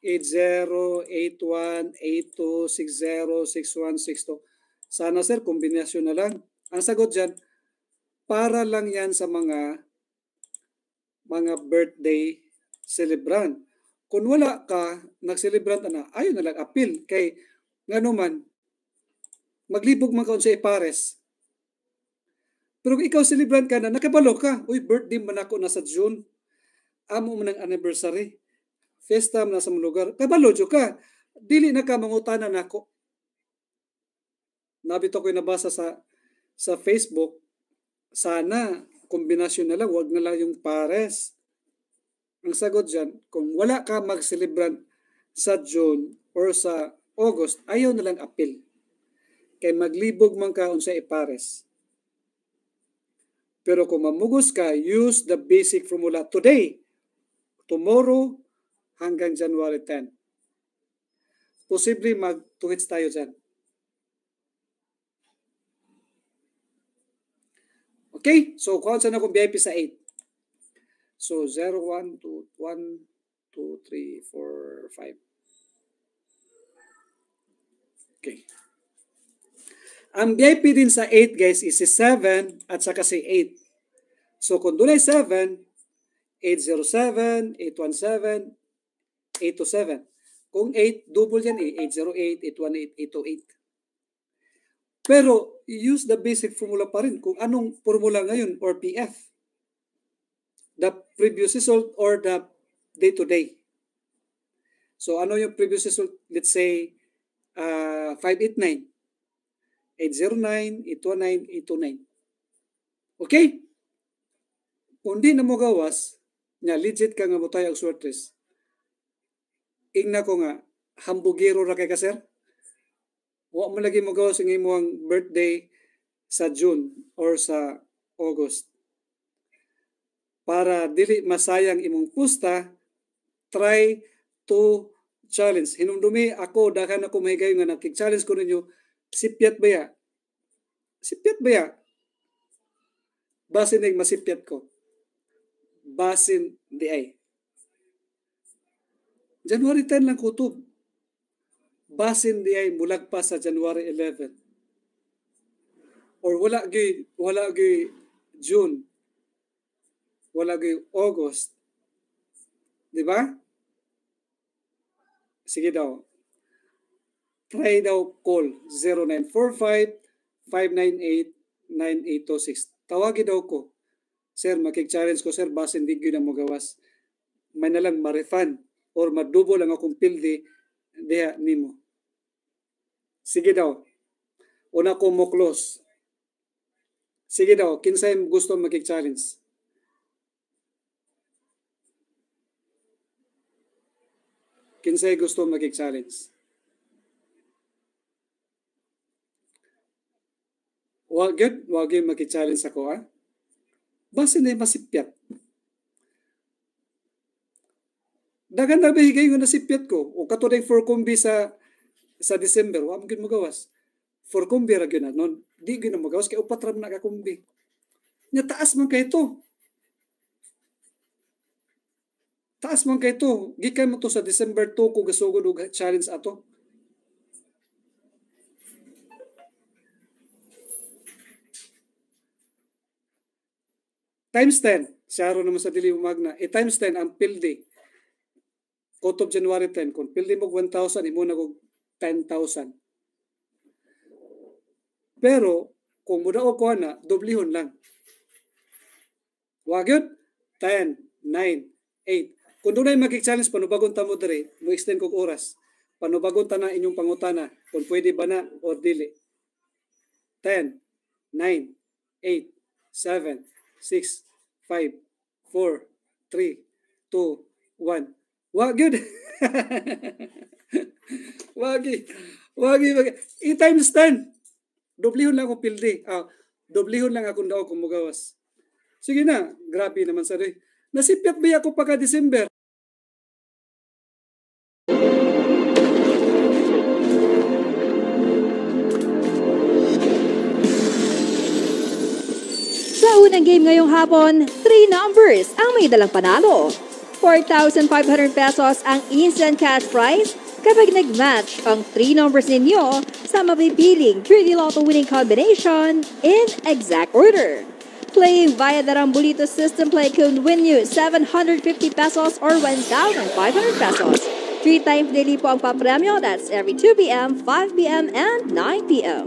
8081 8260 6162. Sana sir, kombinasyon na lang. Ang sagot dyan, para lang yan sa mga mga birthday celebrant. Kung wala ka, nag-celebrant na, ayun na lang, appeal. Kay, nga naman, maglibog man ka sa ipares. Pero kung ikaw celebrant ka na, nakabalo ka. Uy, birthday man ako nasa June. Amo mo ng anniversary fiesta na sa lugar, kabalo jo ka. Dili na ka mangutanan nako. Nabito ko nabasa sa sa Facebook, sana kombinasyon na lang, wag na lang yung pares. Ang sagot dyan, kung wala ka mag-celebrant sa June or sa August, ayaw na lang appeal. Kay maglibog man ka unsa ipares. Pero kung mamugos ka, use the basic formula today, tomorrow, hanggang January 10. Posible mag-tuhits tayo dyan. Okay, so kung saan akong VIP sa 8. So 0, 1, 2, 1, 2, 3, 4, 5. Okay. Ang VIP din sa 8 guys is si 7 at saka si 8. So kung doon ay 7, 807, 817, 8 to 7. Kung 8, double yan eh. 808, 818, 828. Pero, use the basic formula pa rin. Kung anong formula ngayon or PF. The previous result or the day-to-day. So, ano yung previous result? Let's say, uh, 589. 809, 819, 829. Okay? Kung di na mo gawas, nga legit ka nga mo tayo ang sortress, ingna ko nga hambugiro ra kay ka sir? Wa mo lagi mo gawa sa imong birthday sa June or sa August. Para dili masayang imong pusta try to challenge. Hinumdumi ako daghan ako mahigayon nga nakig-challenge ko ninyo sipyat ba ya? Sipyat ba ya? Basin ning masipyat ko. Basin di ay January 10 lang kutob. Basin di ay mulag pa sa January 11. Or wala gi wala gi June. Wala gi August. Di ba? Sige daw. Try daw call 0945-598-9826. Tawagin daw ko. Sir, makik-challenge ko, sir, basin di na mo gawas. May nalang ma-refund or madubo lang akong pildi diha nimo. Sige daw. Una ko mo close. Sige daw, kinsay gusto makik-challenge? Kinsay gusto makik-challenge? Wag good, wag yung makik-challenge ako ha. Basta na masipyat. Dagan na bahigay nga nasipyat ko. O kato for kumbi sa sa December, wa mo mo gawas. For kumbi ra gyud non. Di gyud mo gawas kay upat ra na ka kumbi. Nya taas man kay to. Taas man kay to. Gikan mo to sa December 2 ko gasugod og challenge ato. Times 10. Siya naman sa dili umagna. E times 10 ang day Quote of January 10, kung pildi mo 1,000, imo na kog 10,000. Pero, kung muda o kuha na, doblihon lang. Wag yun? 10, 9, 8. Kung doon ay magig-challenge, panubagon ta mo dere, mo extend kog oras. Panubagon ta na inyong pangutana, kung pwede ba na or dili. 10, 9, 8, 7, 6, 5, 4, 3, 2, 1. Wa gyud. wagi. Wagi wagi. I times 10. Doblihon lang ako pildi. Ah, doblihon lang ako daw kung mugawas. Sige na, grabe naman sa rin. Nasipyat ba ako pagka December? Sa unang game ngayong hapon, 3 numbers ang may dalang panalo. 4,500 pesos ang instant cash prize kapag nag-match ang 3 numbers ninyo sa mapipiling 3D Lotto winning combination in exact order. Playing via the Rambolito system play could win you 750 pesos or 1,500 pesos. Three times daily po ang papremyo. That's every 2 p.m., 5 p.m., and 9 p.m.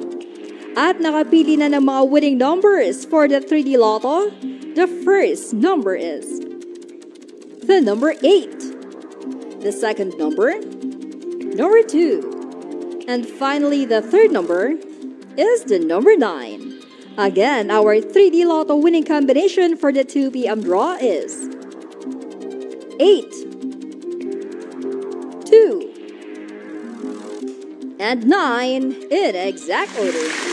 At nakapili na ng mga winning numbers for the 3D Lotto. The first number is the number 8. The second number, number 2. And finally, the third number is the number 9. Again, our 3D Lotto winning combination for the 2 p.m. draw is 8, 2, and 9 in exact order.